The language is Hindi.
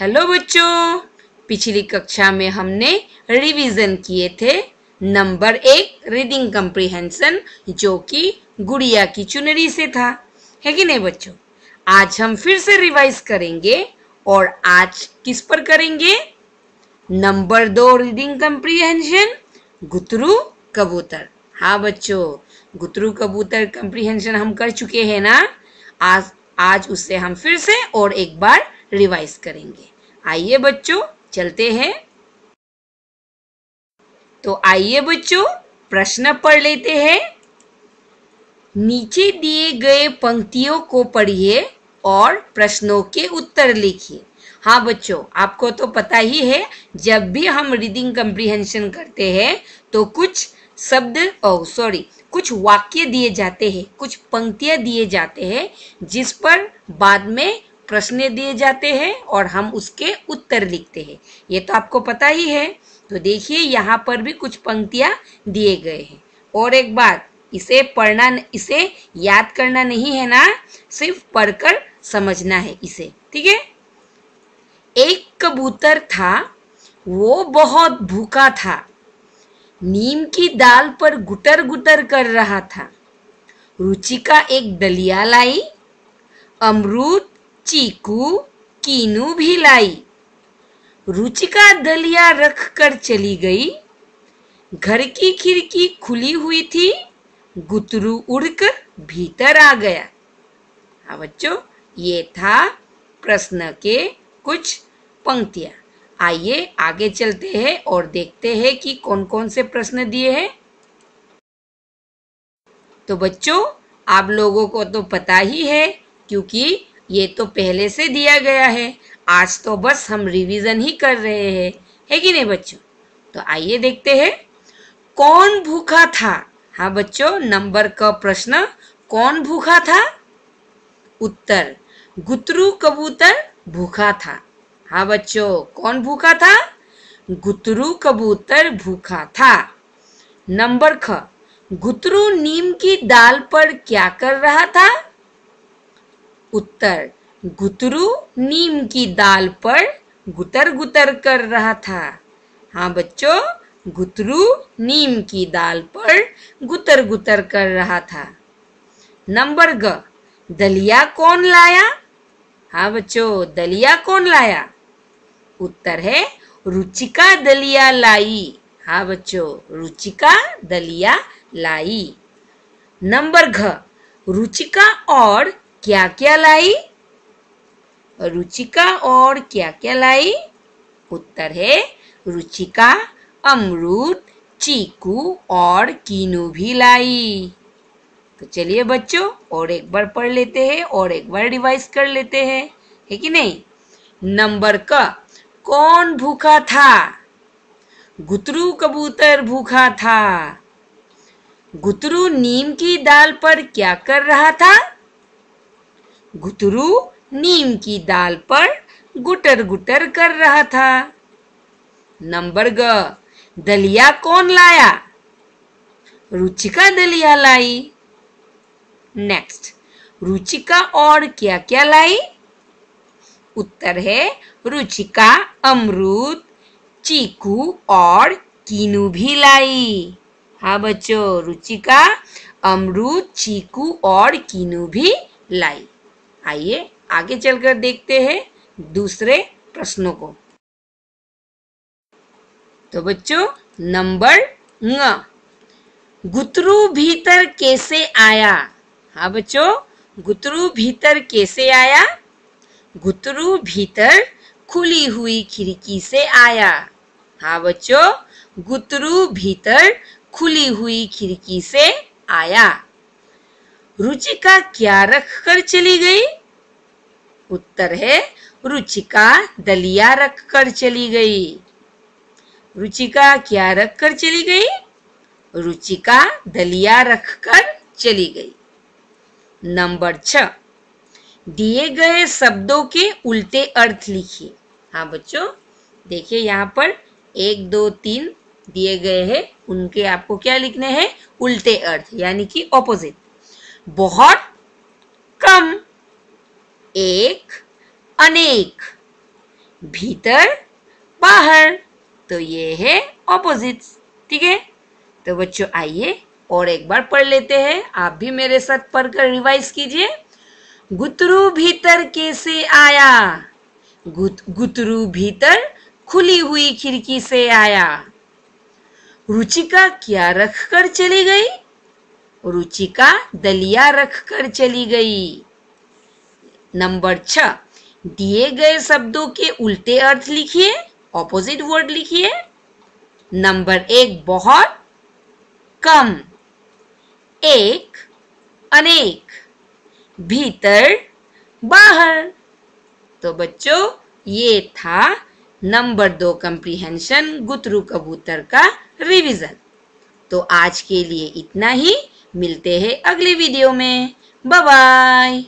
हेलो बच्चों, पिछली कक्षा में हमने रिवीजन किए थे नंबर एक रीडिंग कंप्रीहेंशन जो कि गुड़िया की चुनरी से था। है कि नहीं बच्चों? आज हम फिर से रिवाइज करेंगे और आज किस पर करेंगे? नंबर दो रीडिंग कंप्रीहेंशन गुतरू कबूतर। हाँ बच्चों, गुतरू कबूतर कंप्रीहेंशन हम कर चुके हैं ना? आज आज उससे हम फिर से और एक बार रिवाइज करेंगे। आइए बच्चों, चलते हैं। तो आइए बच्चों, प्रश्न पढ़ लेते हैं। नीचे दिए गए पंक्तियों को पढ़िए और प्रश्नों के उत्तर लिखिए। हाँ बच्चों, आपको तो पता ही है, जब भी हम रीडिंग कंप्रीहेंशन करते हैं तो कुछ शब्द ओ सॉरी कुछ वाक्य दिए जाते हैं, कुछ पंक्तियाँ दिए जाते हैं, जिस पर बाद में प्रश्न दिए जाते हैं और हम उसके उत्तर लिखते हैं। ये तो आपको पता ही है। तो देखिए, यहाँ पर भी कुछ पंक्तियाँ दिए गए हैं। और एक बात, इसे पढ़ना इसे याद करना नहीं है ना? सिर्फ़ पढ़कर समझना है इसे। ठीक है? एक कबूतर था, वो बहुत भूखा था। नीम की दाल पर गुटर गुटर कर रहा था। रुचिका एक दलिया लाई, अमरूद चीकू कीनू भी लाई। रुचिका दलिया रख कर चली गई। घर की खिड़की खुली हुई थी। गुतरू उड़कर भीतर आ गया। हाँ बच्चों, ये था प्रश्न के कुछ पंक्तियाँ। आइए, आगे चलते हैं और देखते हैं कि कौन कौन से प्रश्न दिए हैं। तो बच्चों, आप लोगों को तो पता ही है, क्योंकि ये तो पहले से दिया गया है। आज तो बस हम रिवीजन ही कर रहे हैं। है कि नहीं बच्चों? तो आइए देखते हैं। कौन भूखा था? हाँ बच्चों, नंबर का प्रश्न, कौन भूखा था? उत्तर, गुतरू कबूतर भूखा था। हाँ बच्चों, कौन भूखा था? गुतरू कबूतर भूखा था। नंबर ख, गुतरू नीम की दाल पर क्या कर रहा था? उत्तर। गुतरू नीम की दाल पर गुतर गुतर कर रहा था। हाँ बच्चों, गुतरू नीम की दाल पर गुतर गुतर कर रहा था। नंबर ग, दलिया कौन लाया? हाँ बच्चों, दलिया कौन लाया? उत्तर है, रुचिका दलिया लाई। हाँ बच्चों, रुचिका दलिया लाई। नंबर घ, रुचिका और क्या क्या लाई? रुचिका और क्या क्या लाई? उत्तर है, रुचिका, अमरूद, चीकू और कीनू भी लाई। तो चलिए बच्चों, और एक बार पढ़ लेते हैं, और एक बार रिवाइज कर लेते हैं, है कि नहीं? नंबर का, कौन भूखा था? गुतरू कबूतर भूखा था। गुतरू नीम की दाल पर क्या कर रहा था? गुतरू नीम की दाल पर गुटर गुटर कर रहा था। नंबर ग, दलिया कौन लाया? रुचिका दलिया लाई। नेक्स्ट, रुचिका और क्या क्या लाई? उत्तर है, रुचिका, अमरूद, चीकू और कीनू भी लाई। हाँ बच्चों, रुचिका, अमरूद, चीकू और कीनू भी लाई। आइए आगे चलकर देखते हैं दूसरे प्रश्नों को। तो बच्चों, नंबर न गुतरू भीतर कैसे आया? हाँ बच्चों, गुतरू भीतर कैसे आया? गुतरू भीतर खुली हुई खिड़की से आया। हाँ बच्चों, गुतरू भीतर खुली हुई खिड़की से आया। रुचिका क्या रख कर चली गई? उत्तर है, रुचिका दलिया रख कर चली गई। रुचिका क्या रख कर चली गई? रुचिका दलिया रख कर चली गई। नंबर छ, दिए गए शब्दों के उल्टे अर्थ लिखिए। हाँ बच्चों, देखिए यहाँ पर एक, दो, तीन दिए गए हैं, उनके आपको क्या लिखने हैं? उल्टे अर्थ, यानी कि ऑपोजिट बहुत कम। एक अनेक। भीतर बाहर। तो ये है ऑपोजिट ठीक है? तो बच्चों आइए और एक बार पढ़ लेते हैं। आप भी मेरे साथ पढ़कर रिवाइज कीजिए। गुतरू भीतर कैसे आया? गुत, गुतरू भीतर खुली हुई खिड़की से आया। रुचिका क्या रख कर चली गई? रुचिका दलिया रख कर चली गई। नंबर छ, दिए गए शब्दों के उल्टे अर्थ लिखिए ऑपोजिट वर्ड लिखिए। नंबर एक, बहुत कम। एक, अनेक। भीतर, बाहर। तो बच्चों, ये था नंबर दो कंप्रीहेंशन गुतरू कबूतर का रिवीजन तो आज के लिए इतना ही। मिलते हैं अगले वीडियो में। बाय